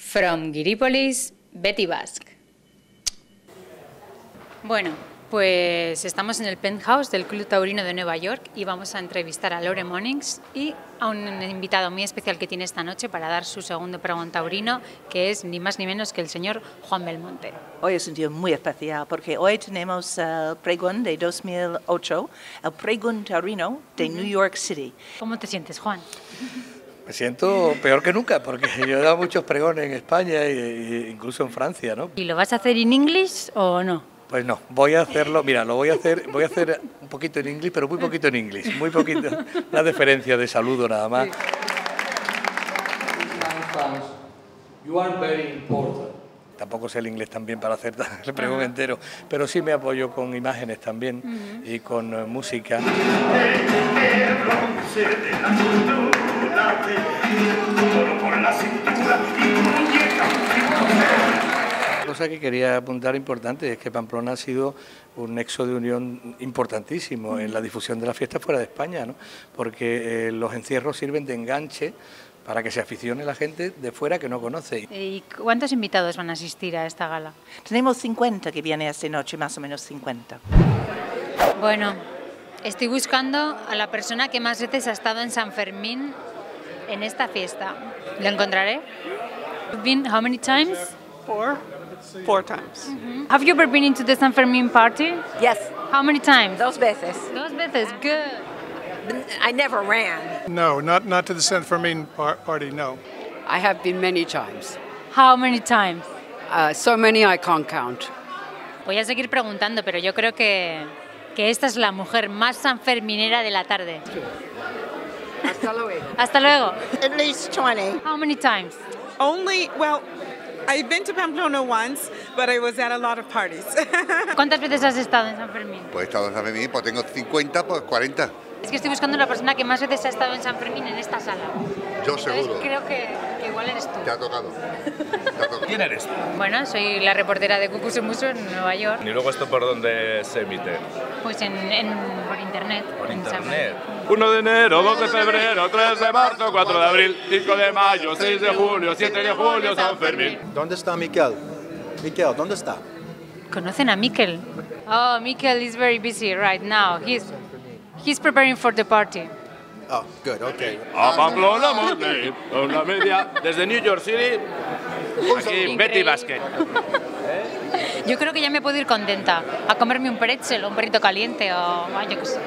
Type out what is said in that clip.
From Giripolis, Betty Basque. Bueno, pues estamos en el penthouse del Club Taurino de Nueva York y vamos a entrevistar a Lore Monings y a un invitado muy especial que tiene esta noche para dar su segundo pregón taurino, que es ni más ni menos que el señor Juan Belmonte. Hoy es un día muy especial porque hoy tenemos el pregón de 2008, el pregón taurino de New York City. ¿Cómo te sientes, Juan? Me siento peor que nunca porque yo he dado muchos pregones en España e incluso en Francia, ¿no? ¿Y lo vas a hacer en inglés o no? Pues no, voy a hacerlo, mira, lo voy a hacer, voy a hacer un poquito en inglés, pero muy poquito en inglés, muy poquito, una deferencia de saludo nada más. You are very important. Tampoco sé el inglés también para hacer el pregón entero, pero sí me apoyo con imágenes también y con uh, música. Cosa que quería apuntar importante es que Pamplona ha sido un nexo de unión importantísimo en la difusión de la fiesta fuera de España, ¿no? porque eh, los encierros sirven de enganche para que se aficione la gente de fuera que no conoce. ¿Y cuántos invitados van a asistir a esta gala? Tenemos 50 que vienen esta noche, más o menos 50. Bueno, estoy buscando a la persona que más veces ha estado en San Fermín en esta fiesta. ¿Lo encontraré? Been how many times? Four. Four times. Have you ever been into the San Fermín party? Yes, How many times? dos veces. Dos veces. Good. I never ran. No, not, not to the San Fermin par- party, no. I have been many times. How many times? Uh, so many I can't count. Voy a seguir preguntando, pero yo creo que, que esta es la mujer más sanferminera de la tarde. Hasta luego. Hasta luego. At least 20. How many times? Only, well, I've been to Pamplona once, but I was at a lot of parties. ¿Cuántas veces has estado en San Fermín? Pues he estado en San Fermín, pues tengo 50, pues 40. Es que estoy buscando una persona que más veces ha estado en San Fermín en esta sala. Yo Entonces, seguro. creo que, que igual eres tú. Te ha tocado. Te ha tocado. ¿Quién eres? Bueno, soy la reportera de Cucusemuso en Nueva York. ¿Y luego esto por dónde se emite? Pues en, en- por internet. Por en internet. 1 de enero, 2 de febrero, 3 de marzo, 4 de abril, 5 de mayo, 6 de julio, 7 de julio, San Fermín. ¿Dónde está Miquel? Miquel, ¿dónde está? ¿Conocen a Mikel? Oh, Mikel is very busy right now. He's, he's preparing for the party. Oh, good, okay. A Pamplona la media desde New York City, aquí Betty Basket. Yo creo que ya me puedo ir contenta a comerme un pretzel o un perrito caliente o yo qué sé.